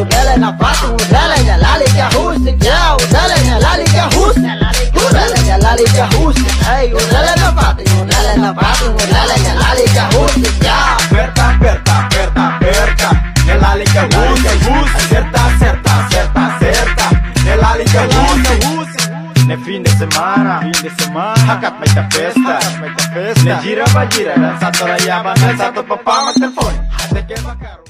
Udalena patu, udalena lalika husi, ya udalena lalika husi, udalena lalika husi, hey udalena patu, udalena patu, udalena lalika husi, ya. Ne fim de semana, fim de semana. Hakat mai ta festa, mai ta festa. Ne gira ba gira, dan satu rayaba, dan satu papa mak telefon. Hade ke bakaru.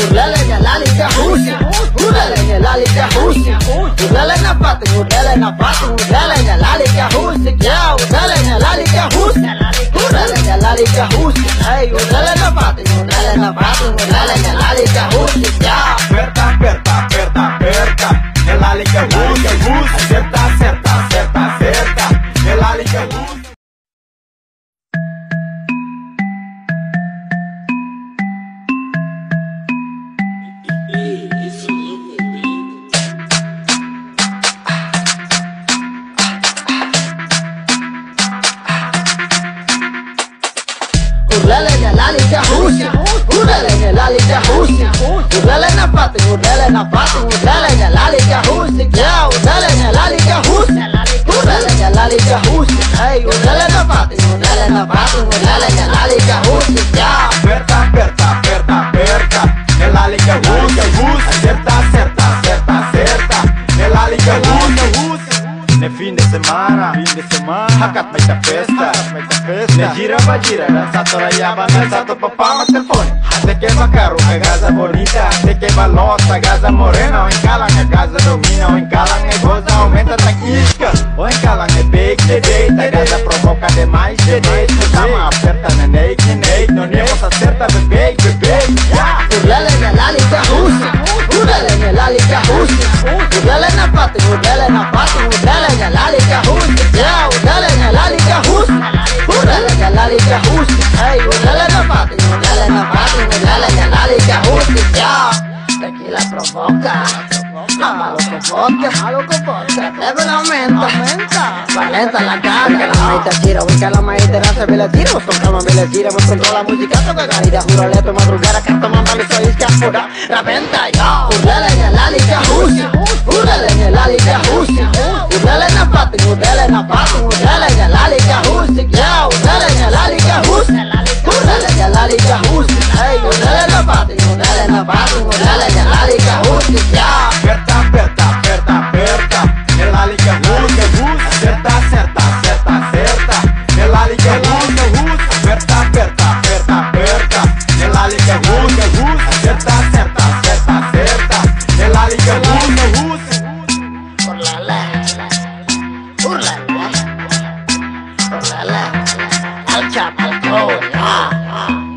Udalena lalika husi, udalena lalika husi, udalena patu, udalena patu, udalena lalika husi, ya udalena lalika husi, la lalika husi Hey, unala na pati, unala na pati, unala na lalika husi Yeah, perta, perta, perta, perta, la lalika husi Udalena lalika husi, udalena lalika husi, udalena patu, udalena patu, udalena lalika husi, ya udalena lalika husi, udalena lalika husi, hey udalena patu, udalena patu, udalena lalika husi, ya. Aperta, aperta, aperta, aperta. Ela liga russa, russa. Acerta, acerta, acerta, acerta. Ela liga russa, russa. Ne fim de semana, fim de semana. Hakat mai ta festa, Gira festa gira, bajira Danza toda yaba Danza tu papá matelfone Te quema carro A gaza bonita Te quema losa Gaza morena O encalan a gaza domina O encalan é goza Aumenta da quisca O encalan é bake Se deita Gaza provoca demais Se deita Chama aperta Nenei Nenei Não nemos acerta Bebê Bebê Urlele Nelali Terrusa Urlele Nelali Terrusa Urlele na pata Urlele na pata Urlele Nelali Terrusa bote, jalo copote, eso la aumenta, aumenta, paleta la cara, que la maíta chira, busca la maíz maíta, hace vele tiro, tocamos vele tira, me pronto la música, toca carita, juro leto, madrugada, que tomando mi soy escapura, la venta yo, urrele en el alica, husi, urrele en el alica, husi, urrele en la pati, urrele en la pati, urrele en el alica, husi, yeah, urrele en el alica, husi, urrele en el alica, husi, hey, urrele en la pati, urrele en la pati, urrele en el alica, husi, yeah, 啊。啊